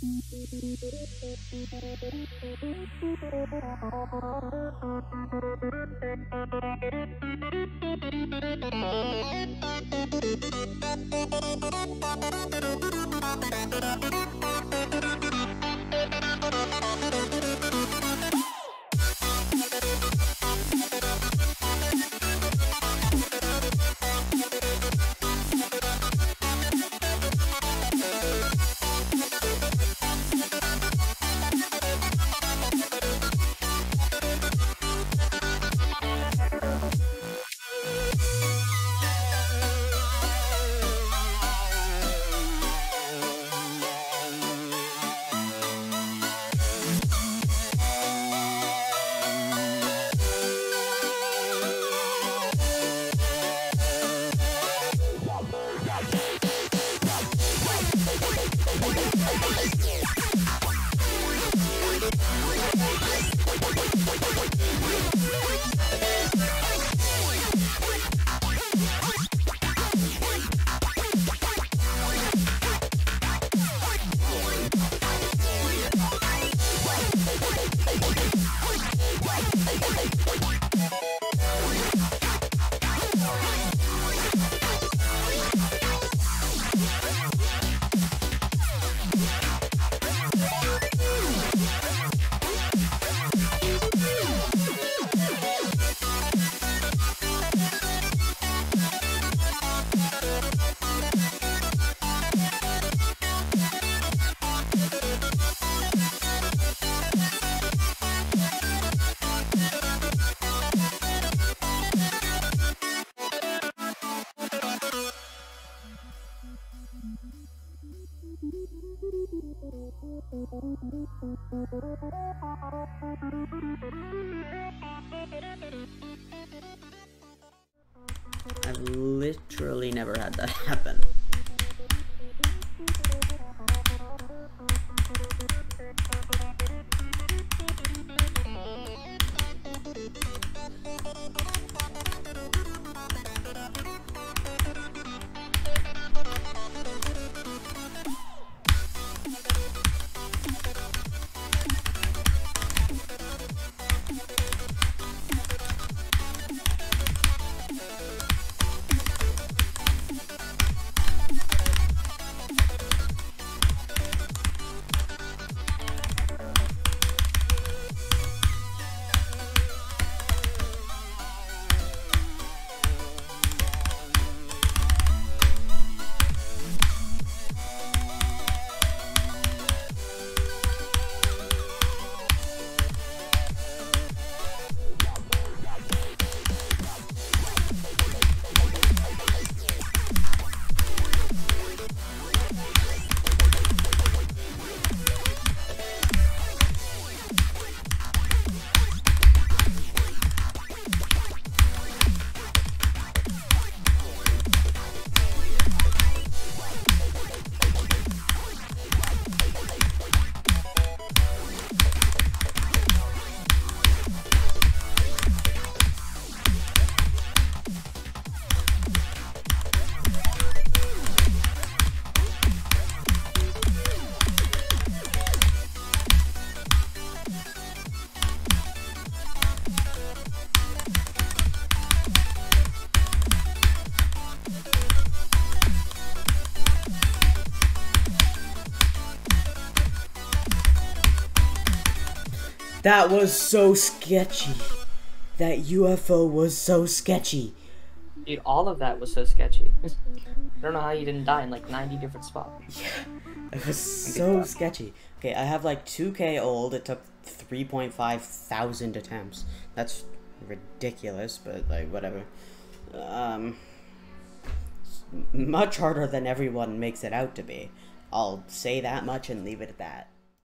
Thank you. Yeah. I've literally never had that happen. That was so sketchy. That UFO was so sketchy. Dude, all of that was so sketchy. I don't know how you didn't die in like 90 different spots. Yeah, it was so sketchy. Okay, I have like 2k old. It took 3.5 thousand attempts. That's ridiculous, but like whatever. Um, much harder than everyone makes it out to be. I'll say that much and leave it at that.